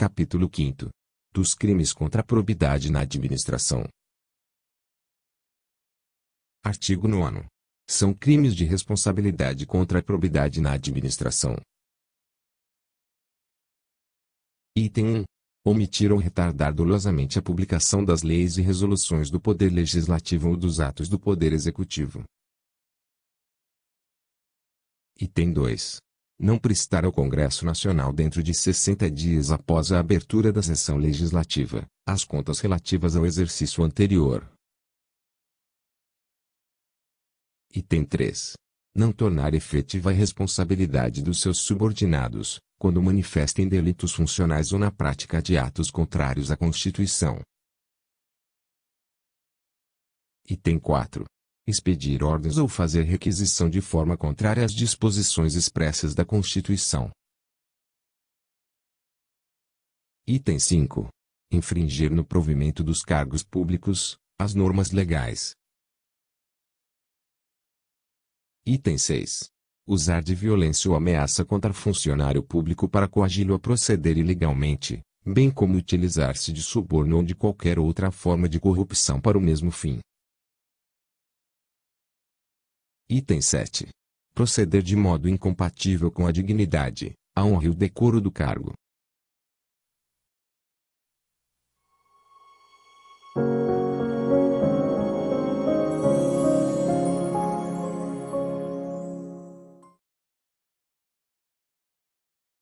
Capítulo 5 Dos crimes contra a probidade na administração. Artigo 9 São crimes de responsabilidade contra a probidade na administração. Item 1. Omitir ou retardar dolosamente a publicação das leis e resoluções do Poder Legislativo ou dos atos do Poder Executivo. Item 2. Não prestar ao Congresso Nacional dentro de 60 dias após a abertura da sessão legislativa, as contas relativas ao exercício anterior. Item 3. Não tornar efetiva a responsabilidade dos seus subordinados, quando manifestem delitos funcionais ou na prática de atos contrários à Constituição. Item 4. Expedir ordens ou fazer requisição de forma contrária às disposições expressas da Constituição. Item 5. Infringir no provimento dos cargos públicos, as normas legais. Item 6 usar de violência ou ameaça contra funcionário público para coagi-lo a proceder ilegalmente, bem como utilizar-se de suborno ou de qualquer outra forma de corrupção para o mesmo fim. Item 7. Proceder de modo incompatível com a dignidade, a honra e o decoro do cargo,